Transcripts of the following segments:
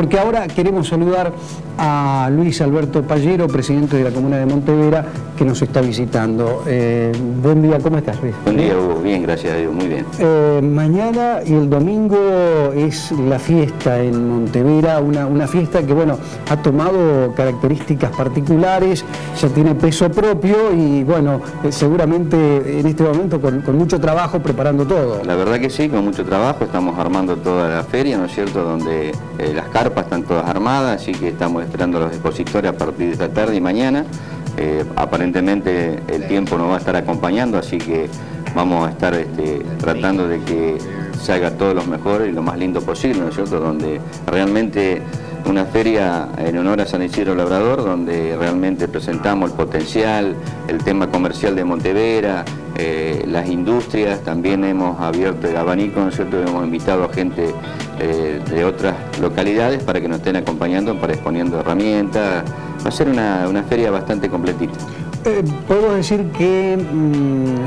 porque ahora queremos saludar a Luis Alberto Pallero, presidente de la Comuna de Montevera, que nos está visitando. Eh, buen día, ¿cómo estás, Luis? Buen día, Hugo. Bien, gracias a Dios, muy bien. Eh, mañana y el domingo es la fiesta en Montevera, una, una fiesta que, bueno, ha tomado características particulares, ya tiene peso propio y, bueno, eh, seguramente en este momento con, con mucho trabajo preparando todo. La verdad que sí, con mucho trabajo, estamos armando toda la feria, ¿no es cierto?, donde las carpas están todas armadas, así que estamos esperando a los expositores a partir de esta tarde y mañana. Eh, aparentemente el tiempo nos va a estar acompañando, así que vamos a estar este, tratando de que salga todo lo mejor y lo más lindo posible, ¿no es cierto?, donde realmente una feria en honor a San Isidro Labrador, donde realmente presentamos el potencial, el tema comercial de Montevera, eh, las industrias, también hemos abierto el abanico, ¿no es cierto? Hemos invitado a gente eh, de otras localidades para que nos estén acompañando, para exponiendo herramientas. Va a ser una, feria bastante completita. Eh, decir que mm,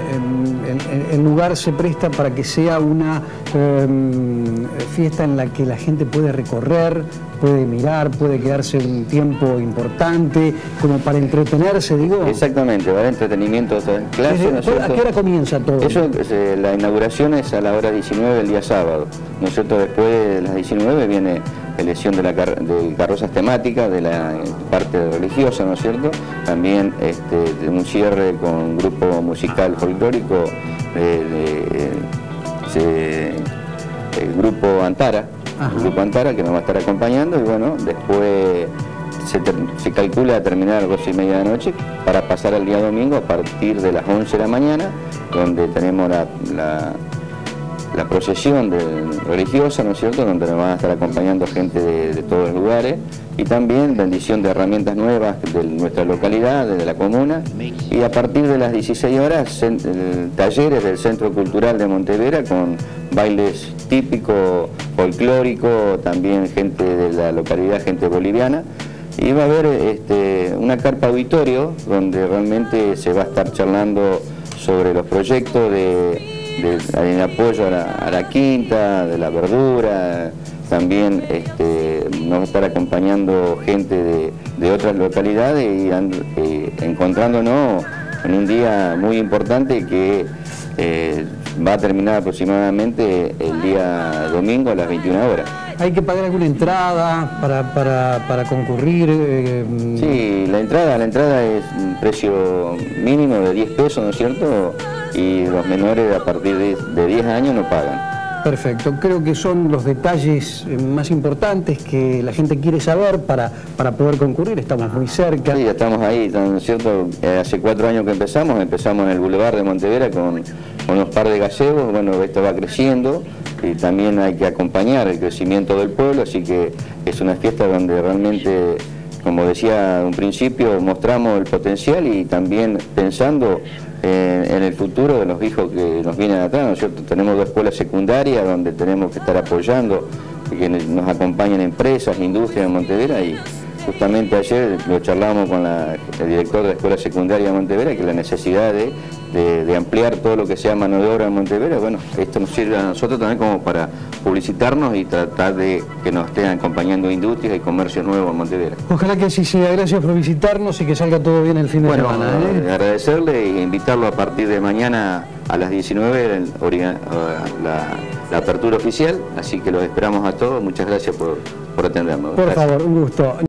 el lugar se presta para que sea una em, fiesta en la que la gente puede recorrer, puede mirar, puede quedarse un tiempo importante, como para entretenerse, digo. Exactamente, va a haber entretenimiento, clase, ¿no ¿A qué hora comienza todo? Eso, eh, la inauguración es a la hora 19 del día sábado, ¿no es cierto? Después de las 19 viene elección de, la de carrozas temáticas, de la parte religiosa, ¿no es cierto? También este, un cierre con un grupo musical folclórico, el grupo Antara, el grupo Antara que nos va a estar acompañando y bueno, después se, calcula terminar a las 12 y media de la noche para pasar al día domingo a partir de las 11 de la mañana, donde tenemos la la procesión religiosa, ¿no es cierto?, donde nos van a estar acompañando gente de, todos los lugares y también bendición de herramientas nuevas de nuestra localidad, de la comuna. Y a partir de las 16 horas talleres del Centro Cultural de Montevera con bailes típicos, folclóricos, también gente de la localidad, gente boliviana. Y va a haber este, una carpa auditorio donde realmente se va a estar charlando sobre los proyectos de en apoyo a la, quinta, de la verdura, también este, nos va a estar acompañando gente de, otras localidades y eh, encontrándonos en un día muy importante que eh, va a terminar aproximadamente el día domingo a las 21 horas. ¿Hay que pagar alguna entrada para, concurrir? Eh, sí, la entrada, la entrada es un precio mínimo de 10 pesos, ¿no es cierto? y los menores a partir de, 10 años no pagan. Perfecto, creo que son los detalles eh, más importantes que la gente quiere saber para, para poder concurrir, estamos muy cerca. Sí, estamos ahí, ¿no es cierto? Eh, hace cuatro años que empezamos, empezamos en el Boulevard de Montevera con, unos par de gallegos, bueno, esto va creciendo y también hay que acompañar el crecimiento del pueblo, así que es una fiesta donde realmente como decía en un principio, mostramos el potencial y también pensando en, el futuro de los hijos que nos vienen atrás, ¿no es cierto? Tenemos dos escuelas secundarias donde tenemos que estar apoyando, que nos acompañan empresas, industrias en Montevera y justamente ayer lo charlamos con el director de la escuela secundaria de Montevera, que la necesidad de, ampliar todo lo que sea mano de obra en Montevera, bueno, esto nos sirve a nosotros también como para publicitarnos y tratar de que nos estén acompañando industrias y comercios nuevos en Montevera. Ojalá que así sea, gracias por visitarnos y que salga todo bien el fin de semana. ¿eh? agradecerle e invitarlo a partir de mañana a las 19 la, la apertura oficial, así que los esperamos a todos, muchas gracias por, por atendernos. Por favor, un gusto.